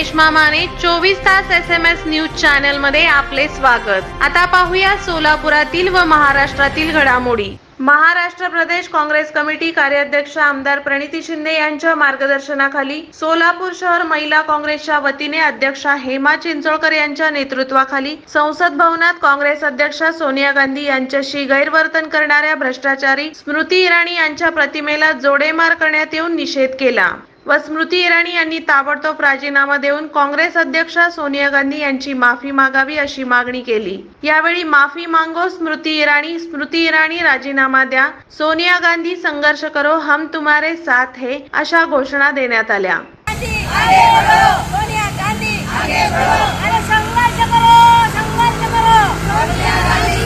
मामाने चोवीस तास एस एम एस न्यूज चॅनलमध्ये आपले स्वागत. आता पाहूया सोलापुरातील व महाराष्ट्रातील घडामोडी. महाराष्ट्र प्रदेश काँग्रेस कमिटी कार्याध्यक्ष आमदार प्रणिती शिंदे यांच्या मार्गदर्शनाखाली सोलापूर शहर महिला काँग्रेसच्या वतीने अध्यक्षा हेमा चिंचोळकर यांच्या नेतृत्वाखाली संसद भवनात काँग्रेस अध्यक्षा सोनिया गांधी यांच्याशी गैरवर्तन करणाऱ्या भ्रष्टाचारी स्मृती इराणी यांच्या प्रतिमेला जोडेमार करण्यात येऊन निषेध केला. व स्मृती इराणी यांनी ताबडतोब राजीनामा देऊन काँग्रेस अध्यक्षा सोनिया गांधी यांची माफी मागावी अशी मागणी केली. यावेळी माफी मांगो स्मृती इराणी स्मृती इराणी राजीनामा द्या सोनिया गांधी संघर्ष करो हम तुम्हारे साथ है अशा घोषणा देण्यात आल्या गांधी आगे बढ़ो सोनिया गांधी आगे बढ़ो अरे संघर्ष करो संघर्ष करो सोनिया गांधी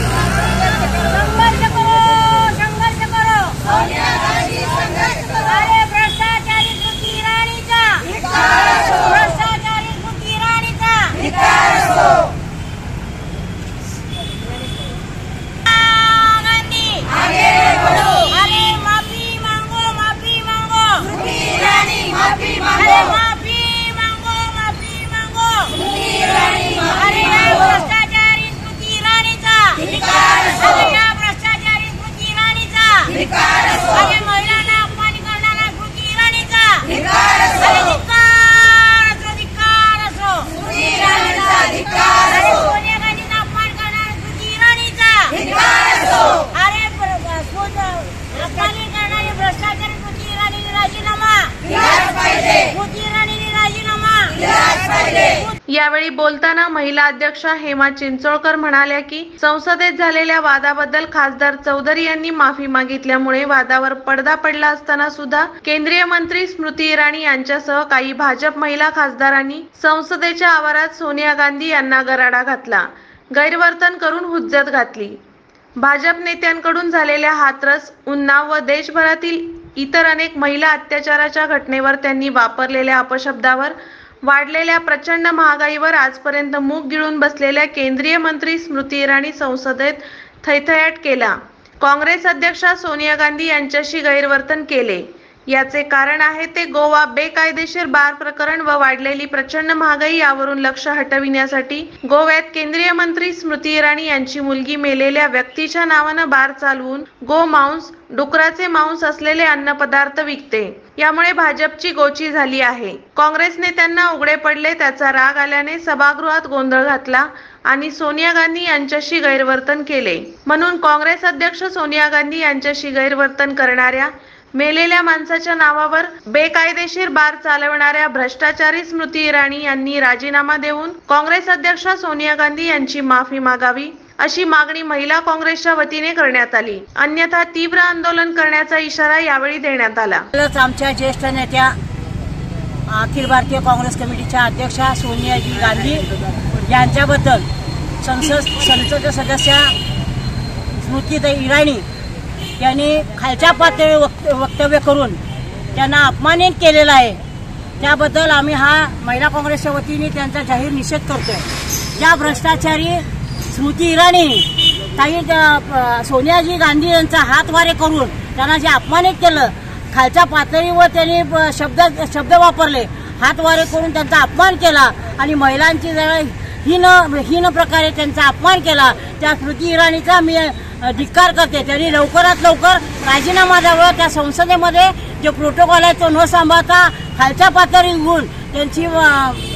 संघर्ष करो संघर्ष करो सोनिया गांधी संघर्ष करो अरे भ्रष्टाचारी स्मृती इराणीचा भ्रष्टाचारी स्मृती इराणीचा गांधी आगे बढ़ो अरे माफी मांगो माफी मांगो स्मृती इराणी माफी मांगो अरे माफी मांगो माफी मांगो स्मृती इराणी अरे या भ्रष्टाचारी स्मृती इराणीचा अरे या भ्रष्टाचारी स्मृती इराणीचा अरे महिलांना अपमान करणारा स्मृती इराणीचा अरे धिक्कार असो धिक्कार असो स्मृती इराणीचा अरे सोनिया गांधीचा अपमान करणारा स्मृती इराणीचा अरे प्र- स्मृत- अपमानित करणारी भ्रष्टाचारी स्मृती इराणीने राजीनामा स्मृती इराणीने राजीनामा यावेळी बोलताना महिला अध्यक्षा हेमा चिंचोळकर म्हणाल्या की संसदेत झालेल्या वादाबद्दल खासदार चौधरी यांनी माफी मागितल्यामुळे वादावर पडदा पडला असताना सुद्धा केंद्रीय मंत्री स्मृती इराणी यांच्यासह काही भाजप महिला खासदारांनी संसदेच्या आवारात सोनिया गांधी यांना गराडा घातला गैरवर्तन करून हुज्जत घातली. भाजप नेत्यांकडून झालेल्या हातरस उन्नाव व देशभरातील इतर अनेक महिला अत्याचाराच्या घटनेवर त्यांनी वापरलेल्या अपशब्दावर वाढलेल्या प्रचंड महागाईवर आजपर्यंत मूग गिळून बसलेल्या केंद्रीय मंत्री स्मृती इराणी संसदेत थैथयाट केला. काँग्रेस अध्यक्षा सोनिया गांधी यांच्याशी गैरवर्तन केले. याचे कारण आहे ते गोवा बेकायदेशीर बार प्रकरण व वाढलेली प्रचंड महागाई यावरून लक्ष हटविण्यासाठी गोव्यात केंद्रीय मंत्री स्मृती इराणी यांची मुलगी मेलेल्या व्यक्तीच्या नावानं बार चालवून गो मांस डुकराचे मांस असलेले अन्नपदार्थ विकते. यामुळे भाजपची गोची झाली आहे. काँग्रेस नेत्यांना उघडे पडले त्याचा राग आल्याने सभागृहात गोंधळ घातला आणि सोनिया गांधी यांच्याशी गैरवर्तन केले. म्हणून काँग्रेस अध्यक्ष सोनिया गांधी यांच्याशी गैरवर्तन करणाऱ्या मेलेल्या माणसाच्या नावावर बेकायदेशीर बार चालवणाऱ्या भ्रष्टाचारी स्मृती इराणी यांनी राजीनामा देऊन काँग्रेस अध्यक्षा सोनिया गांधी यांची माफी मागावी अशी मागणी महिला काँग्रेसच्या वतीने करण्यात आली. अन्यथा तीव्र आंदोलन करण्याचा इशारा यावेळी देण्यात आला. आमच्या ज्येष्ठ नेत्या अखिल भारतीय काँग्रेस कमिटीच्या अध्यक्षा सोनियाजी गांधी यांच्याबद्दल संसद संसद सदस्य स्मृती इराणी यांनी खालच्या पातळी वक्त वक्तव्य करून त्यांना अपमानित केलेला आहे. त्याबद्दल आम्ही हा महिला काँग्रेसच्या वतीने त्यांचा जाहीर निषेध करतोय. ज्या भ्रष्टाचारी स्मृती इराणी काही सोनियाजी गांधी यांचा हातवारे करून त्यांना जे अपमानित केलं खालच्या पातळीवर त्यांनी ब- शब्द शब्द वापरले हातवारे करून त्यांचा अपमान केला आणि महिलांची जरा हीन हीन प्रकारे त्यांचा अपमान केला त्या स्मृती इराणीचा मी धिक्कार करते. त्यांनी लवकरात लवकर राजीनामा द्यावा. त्या संसदेमध्ये जे प्रोटोकॉल आहे तो न सांभाळता खालच्या पातळी पातळीवरून त्यांची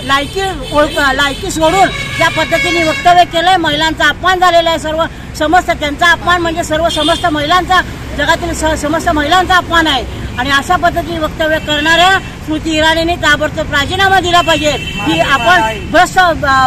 लायकी ओळख लायकी सोडून ज्या पद्धतीने वक्तव्य केलंय. महिलांचा अपमान झालेला आहे सर्व समस्त. त्यांचा अपमान म्हणजे सर्व समस्त महिलांचा जगातील स- समस्त महिलांचा अपमान आहे. आणि अशा पद्धतीने वक्तव्य करणाऱ्या स्मृती इराणीने ताबडतोब राजीनामा दिला पाहिजे. की आपण भ्रष्ट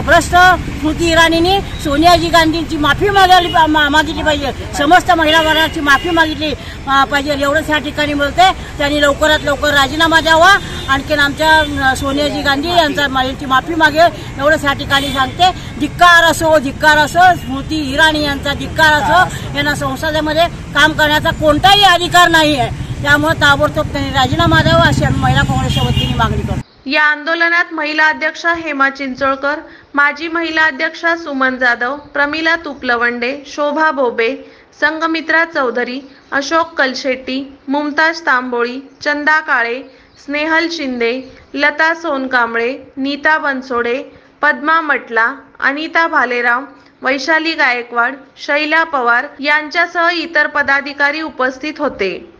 भ्रष्ट स्मृती इराणीने सोनियाजी गांधींची माफी मागायली मा- मागितली पाहिजे. समस्त महिला वर्गाची माफी मागितली पाहिजे. एवढंच या ठिकाणी बोलते. त्यांनी लवकरात लवकर राजीनामा द्यावा. आणखीन आमच्या सोनियाजी गांधी यांचा यांची माफी मागेल एवढंच या ठिकाणी सांगते. धिक्कार असो धिक्कार असो स्मृती इराणी यांचा धिक्कार असो यांना संसदेमध्ये काम करण्याचा कोणताही अधिकार नाही आहे त्यामुळे ताबडतोब त्यांनी राजीनामा द्यावा अशी आम्ही महिला काँग्रेसच्या वतीने मागणी करतो. या आंदोलनात महिला अध्यक्षा हेमा चिंचोळकर माजी महिला अध्यक्षा सुमन जाधव प्रमिला तुपलवंडे शोभा बोबे संगमित्रा चौधरी अशोक कलशेट्टी मुमताज तांबोळी चंदा काळे स्नेहल शिंदे लता सोनकांबळे नीता बनसोडे पद्मा मटला अनिता भालेराव वैशाली गायकवाड शैला पवार यांच्यासह इतर पदाधिकारी उपस्थित होते.